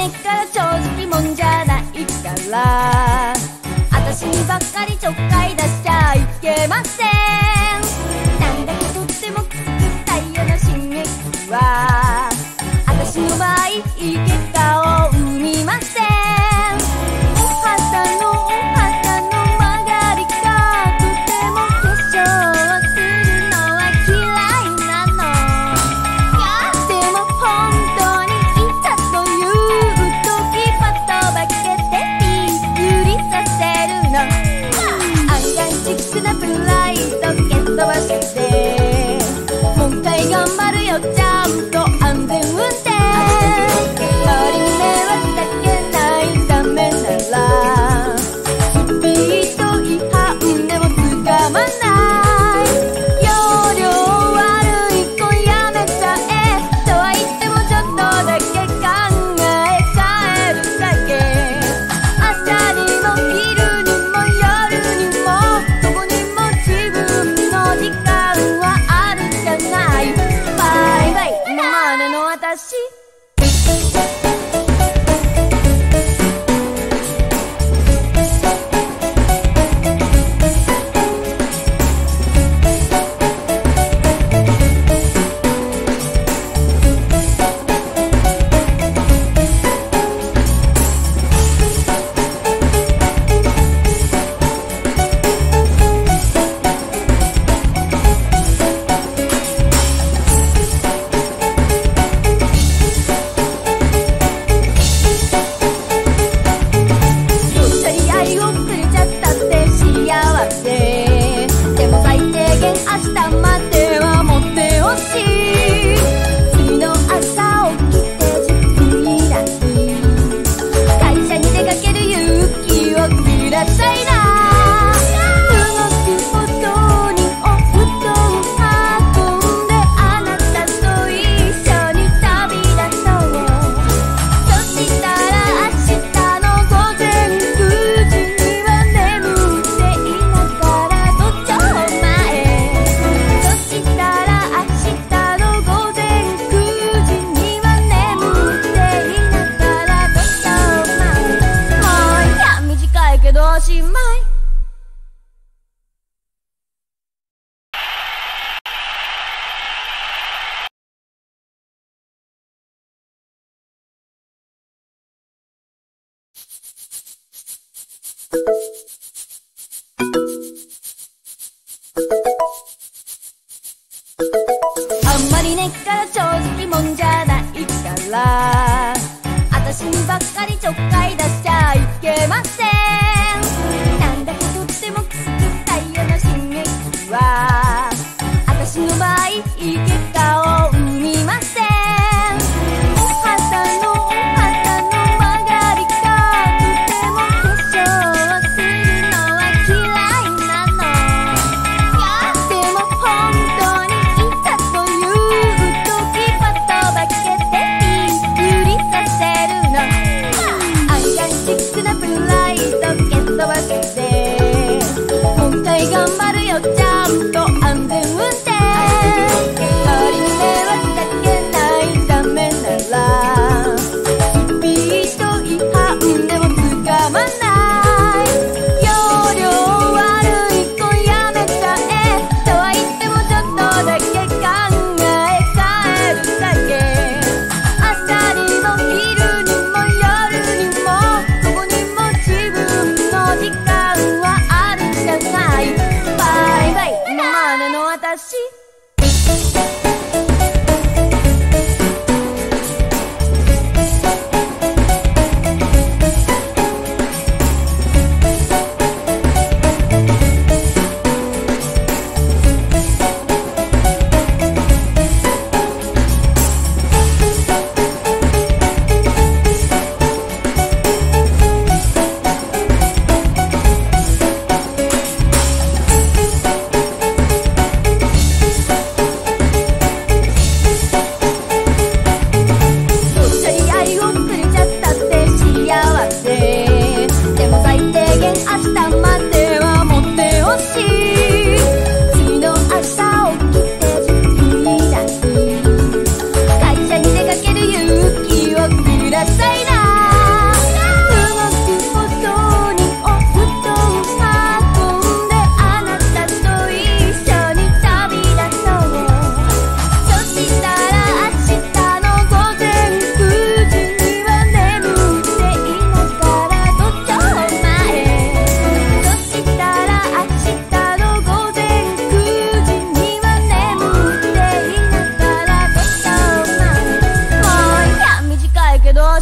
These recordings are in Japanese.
根っから正直もんじゃないから私にばっかりちょっかい出しちゃいけませんばっかりちょっかい出しちゃいけません。私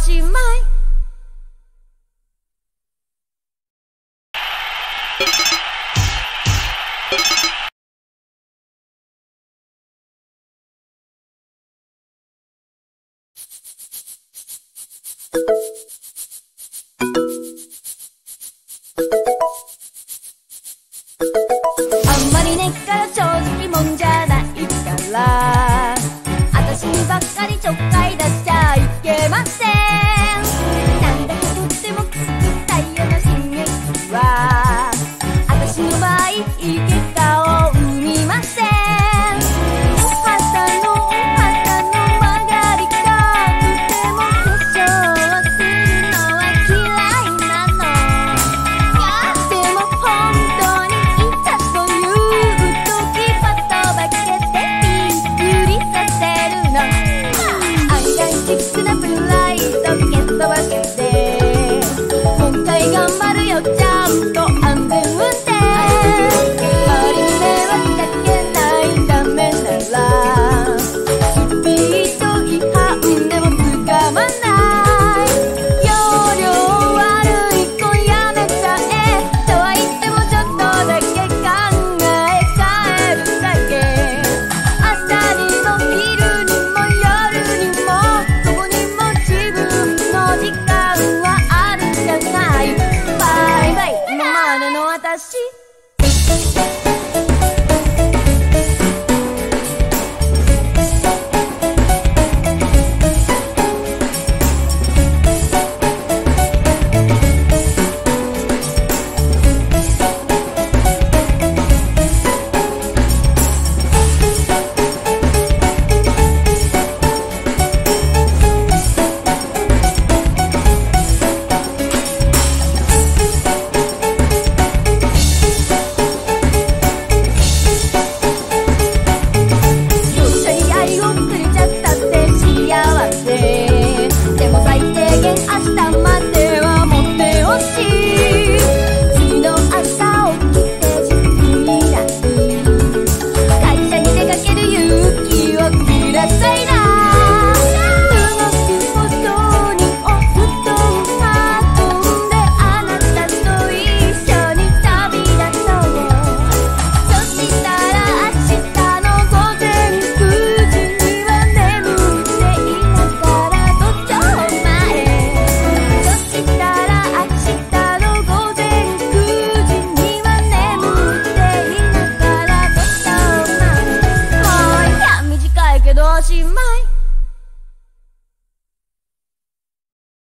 She.